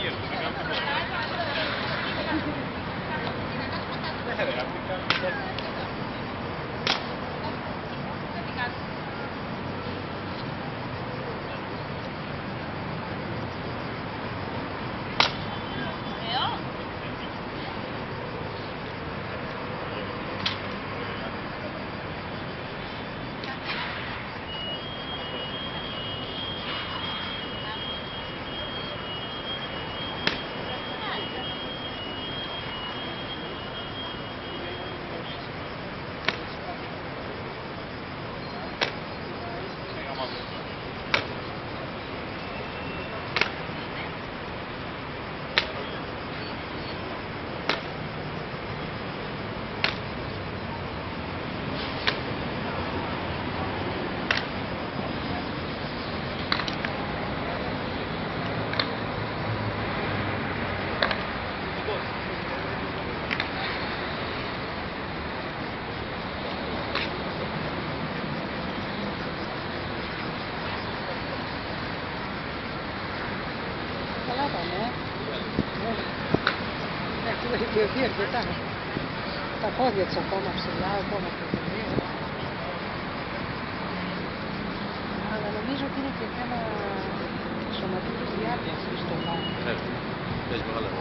izquierdo. και τα, πόδια της ακόμα ψηλά, ακόμα κοντινή. Αλλά νομίζω ότι είναι και θέμα σωματικής διάθεση στο μάτι.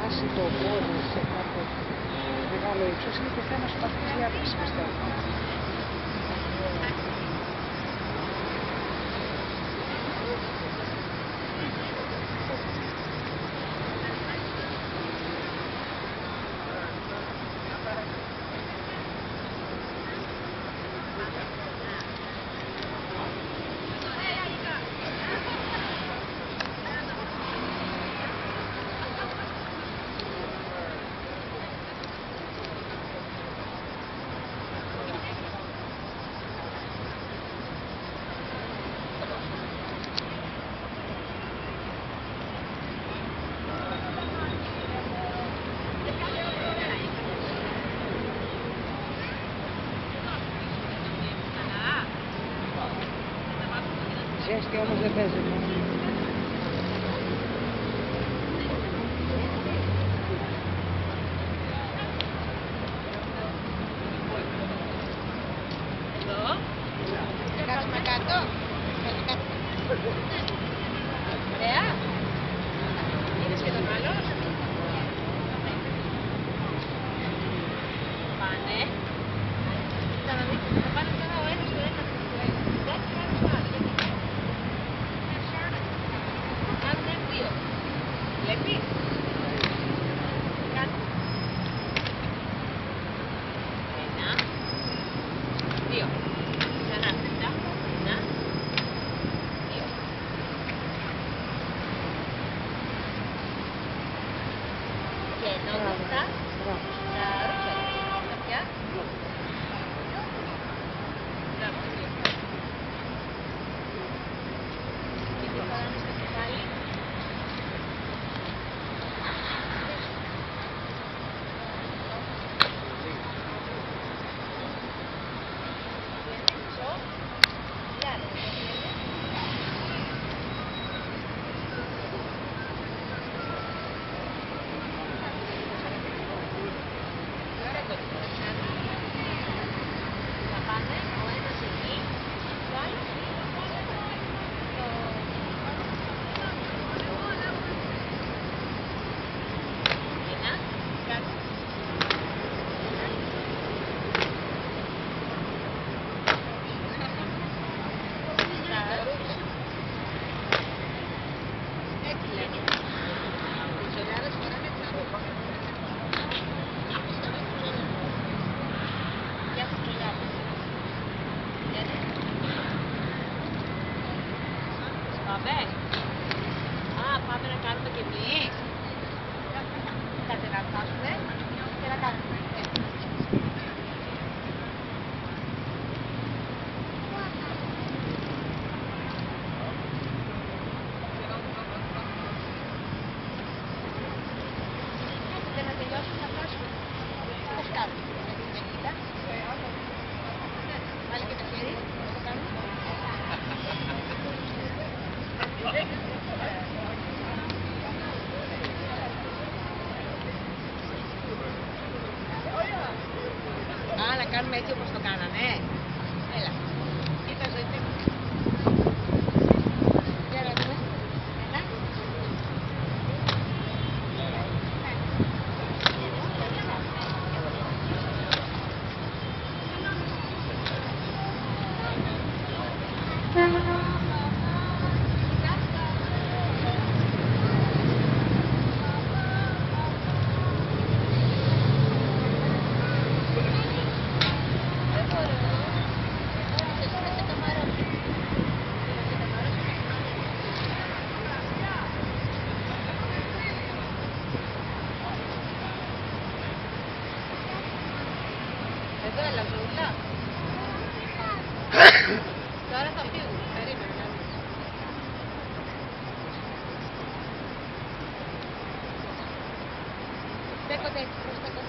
Άσε το πόδι σε κάποιο μεγάλο ύψος, είναι και θέμα σωματικής διάθεση πιστεύω. que eu não desejo. Roberto? Ah, tá Fábio era caro que vem. Cadê a taxa, né? respeto, respeto.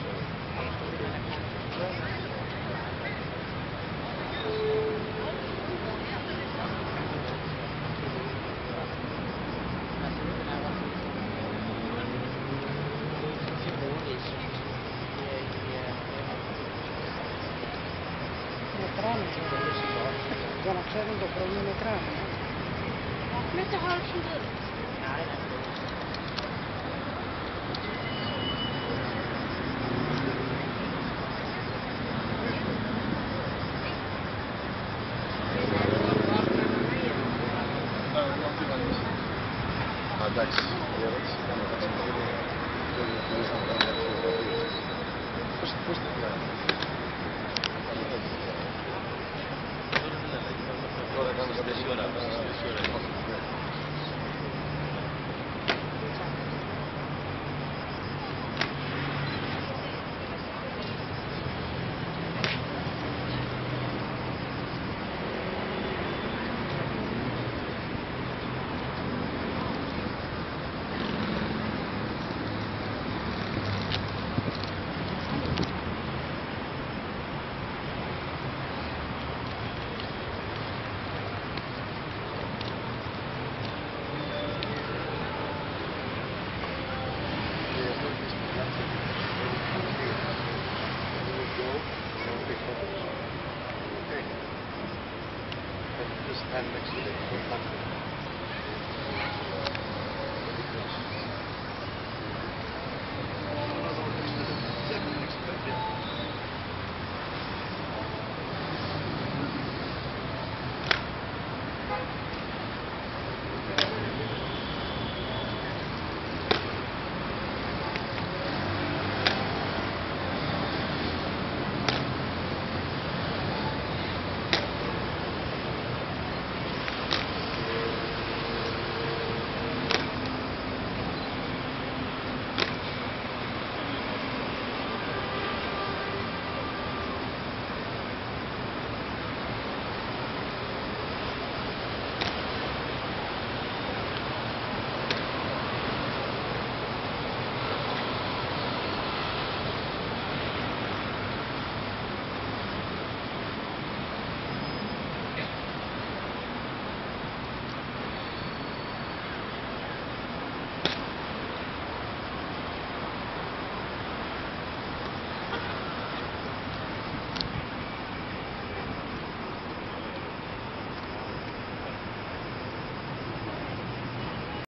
για να ξέρουν το πρωί είναι. Με το χάρτη Εντάξει. Πώς το κάνει. Τώρα κάνουμε